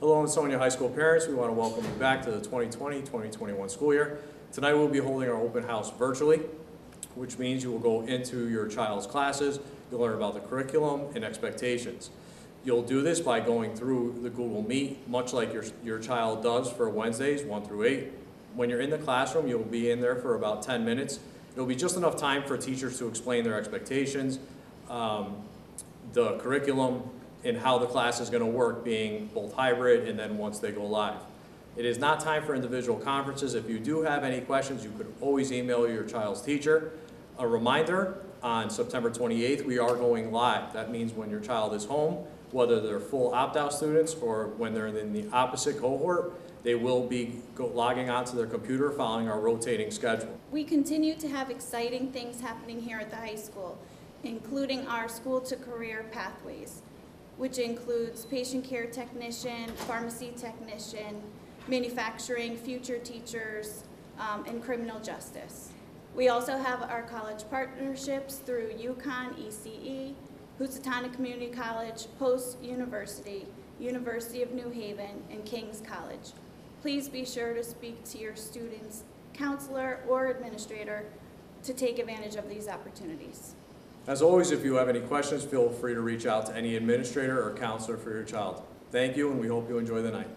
Hello, Ansonia High School parents. We want to welcome you back to the 2020-2021 school year. Tonight, we'll be holding our open house virtually, which means you will go into your child's classes, you'll learn about the curriculum and expectations. You'll do this by going through the Google Meet, much like your, your child does for Wednesdays, 1 through 8. When you're in the classroom, you'll be in there for about 10 minutes. It'll be just enough time for teachers to explain their expectations, um, the curriculum, and how the class is going to work, being both hybrid and then once they go live. It is not time for individual conferences. If you do have any questions, you could always email your child's teacher. A reminder, on September 28th, we are going live. That means when your child is home, whether they're full opt-out students or when they're in the opposite cohort, they will be go- logging onto their computer following our rotating schedule. We continue to have exciting things happening here at the high school, including our school to career pathways, which includes patient care technician, pharmacy technician, manufacturing, future teachers, um, and criminal justice. We also have our college partnerships through UConn, ECE, Housatonic Community College, Post University, University of New Haven, and King's College. Please be sure to speak to your student's counselor or administrator to take advantage of these opportunities. As always, if you have any questions, feel free to reach out to any administrator or counselor for your child. Thank you, and we hope you enjoy the night.